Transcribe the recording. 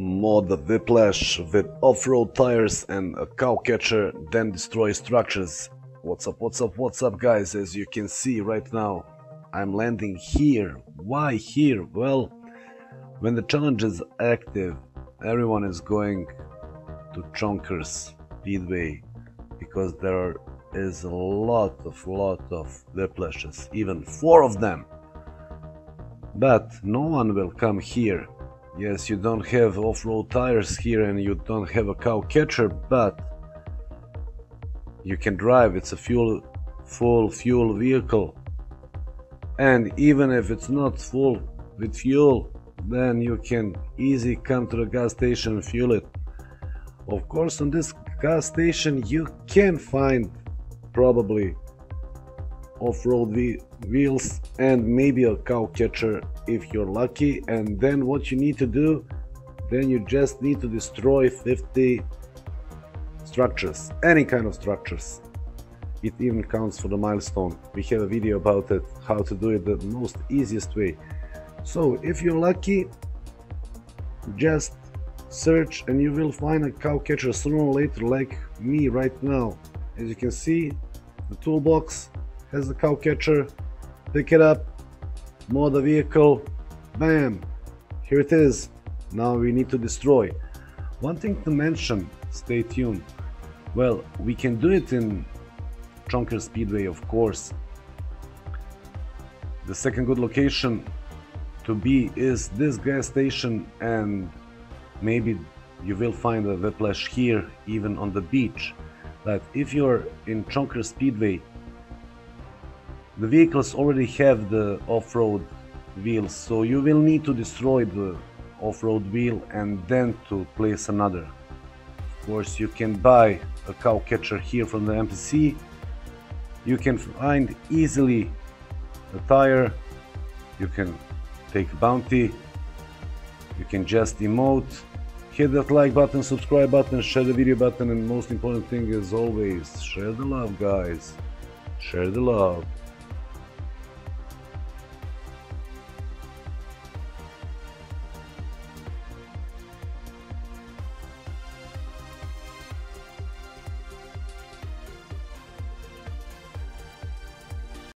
Mod the Whiplash with off-road tires and a cow catcher then destroy structures. What's up, what's up, what's up guys? As you can see right now, I'm landing here. Why here? Well, when the challenge is active, everyone is going to Chonker's Speedway because there is a lot of lot of whiplashes, even four of them. But no one will come here Yes, you don't have off-road tires here and you don't have a cow catcher, but you can drive. It's a fuel, full fuel vehicle. And even if it's not full with fuel, then you can easy come to the gas station and fuel it. Of course, on this gas station, you can find probably off-road wheels and maybe a cow catcher if you're lucky. And then what you need to do then you just need to destroy 50 structures any kind of structures. It even counts for the milestone. We have a video about it how to do it the most easiest way. So if you're lucky just search and you will find a cow catcher sooner or later like me right now. As you can see the toolbox has the cow catcher pick it up mod the vehicle bam here it is. Now we need to destroy. One thing to mention stay tuned. Well we can do it in Chonker Speedway of course. The second good location to be is this gas station and maybe you will find a whiplash here even on the beach. But if you're in Chonker Speedway the vehicles already have the off-road wheels, so you will need to destroy the off-road wheel and then to place another. Of course, you can buy a cow catcher here from the NPC. You can find easily a tire. You can take a bounty. You can just emote. Hit that like button, subscribe button, share the video button, and most important thing is always share the love, guys. Share the love.